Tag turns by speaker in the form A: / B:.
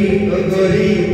A: غريب غريب.